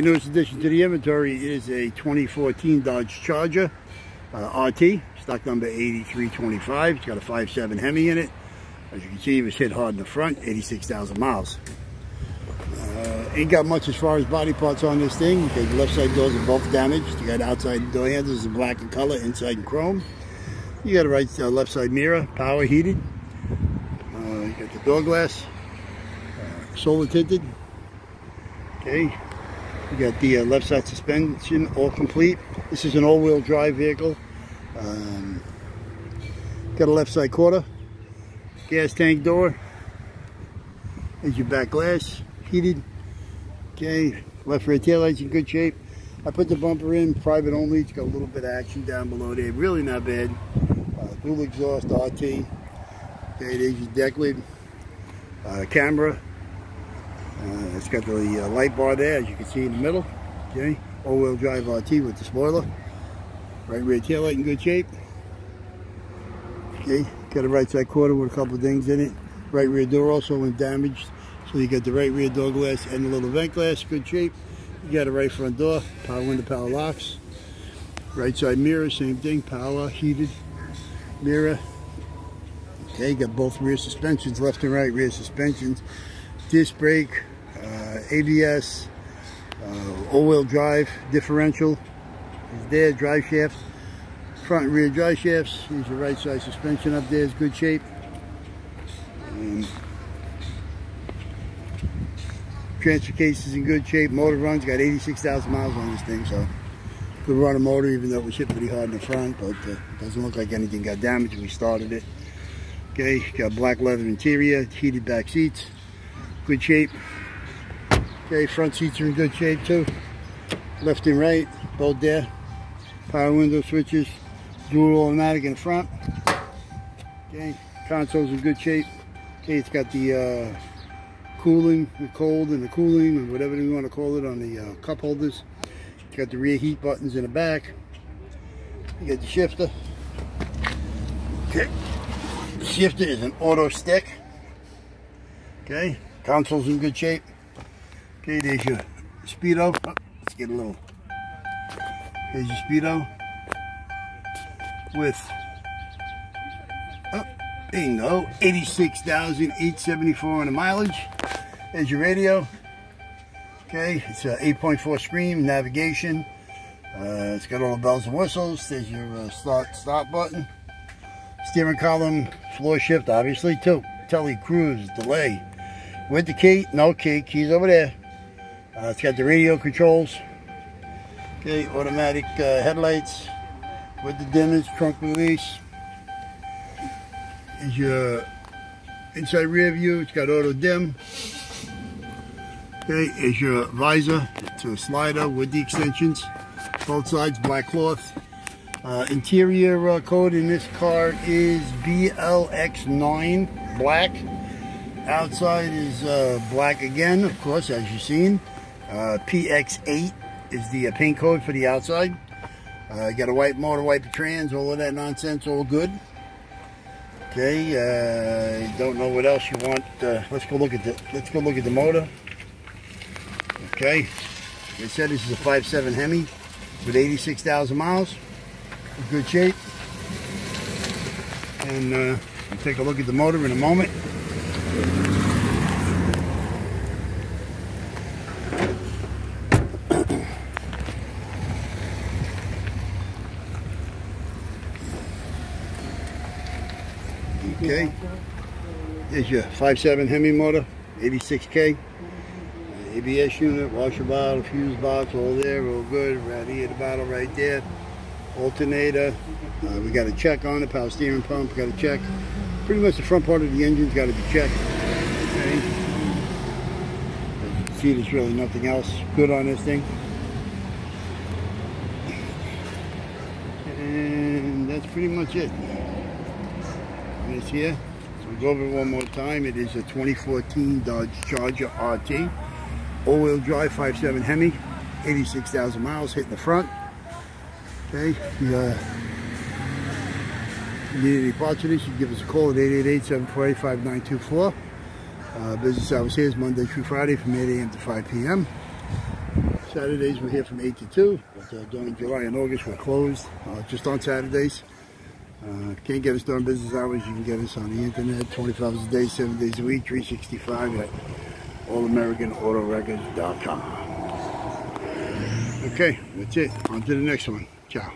Newest addition to the inventory is a 2014 Dodge Charger uh, RT, stock number 8325. It's got a 5.7 Hemi in it. As you can see, it was hit hard in the front, 86,000 miles. Uh, ain't got much as far as body parts on this thing. The left side doors are both damaged. You got outside door handles in black in color, inside in chrome. You got a right uh, left side mirror, power heated. Uh, you got the door glass, uh, solar tinted. Okay, you got the uh, left side suspension all complete. This is an all-wheel drive vehicle. Um, got a left side quarter, gas tank door. There's your back glass, heated. Okay, left rear tail lights in good shape. I put the bumper in, private only. It's got a little bit of action down below there. Really not bad. Uh, dual exhaust RT. Okay, there's your deck lid. Uh, camera. Uh, it's got the uh, light bar there, as you can see in the middle. Okay, all-wheel drive RT with the spoiler. Right rear tail light in good shape. Okay, got a right side quarter with a couple of things in it. Right rear door also went damaged. So you got the right rear door glass and the little vent glass, good shape. You got a right front door, power window, power locks. Right side mirror, same thing, power, heated mirror. Okay, got both rear suspensions, left and right rear suspensions. Disc brake, uh, ABS, uh, all-wheel drive, differential is there, drive shaft, front and rear drive shafts. Here's your right side suspension up there, is good shape. Um, transfer case is in good shape, motor runs, got 86,000 miles on this thing, so good run a motor even though it was hit pretty hard in the front, but uh, doesn't look like anything got damaged we started it. Okay, got black leather interior, heated back seats, good shape. Okay, front seats are in good shape too. Left and right, both there. Power window switches, dual automatic in the front. Okay, console's in good shape. Okay, it's got the uh, cooling, the cold and the cooling, and whatever you want to call it on the uh, cup holders. It's got the rear heat buttons in the back. You got the shifter. Okay, the shifter is an auto stick. Okay, console's in good shape. Okay, there's your speedo. Oh, let's get a little. There's your speedo with oh, there you go, 86,874 on the mileage. There's your radio. Okay, it's a 8.4 screen, navigation. Uh, it's got all the bells and whistles. There's your uh, start stop button. Steering column, floor shift, obviously, too. Tele cruise, delay. With the key, no key, key's over there. Uh, it's got the radio controls. Okay, automatic uh, headlights with the dimmers, trunk release. Is your inside rear view, it's got auto dim. Okay, is your visor to a slider with the extensions. Both sides, black cloth. Uh, interior uh, code in this car is BLX9 black. Outside is uh, black again, of course, as you've seen. Uh, PX8 is the uh, paint code for the outside. Uh, got a white motor, white trans, all of that nonsense, all good. Okay, uh, don't know what else you want. Uh, let's go look at the. Let's go look at the motor. Okay, they said this is a 5.7 Hemi with 86,000 miles. Good shape. And uh, we'll take a look at the motor in a moment. Okay. There's your 5.7 Hemi motor, 86K. Uh, ABS unit, washer bottle, fuse box, all there, all good. Radiator the bottle right there. Alternator. Uh, we got a check on it, power steering pump, got a check. Pretty much the front part of the engine's got to be checked. Okay. See, there's really nothing else good on this thing. And that's pretty much it is here. So we go over it one more time. It is a 2014 Dodge Charger RT. All-wheel drive 5.7 Hemi. 86,000 miles hitting the front. Okay. If uh, you need any parts of this, you give us a call at 888-748-5924. Uh, business hours here is Monday through Friday from 8 a.m. to 5 p.m. Saturdays we're here from 8 to 2, but uh, during July and August we're closed, uh, just on Saturdays. Uh, can't get us during business hours, you can get us on the internet 24 hours a day, 7 days a week, 365 at allamericanautowreckers.com. Okay, that's it. On to the next one. Ciao.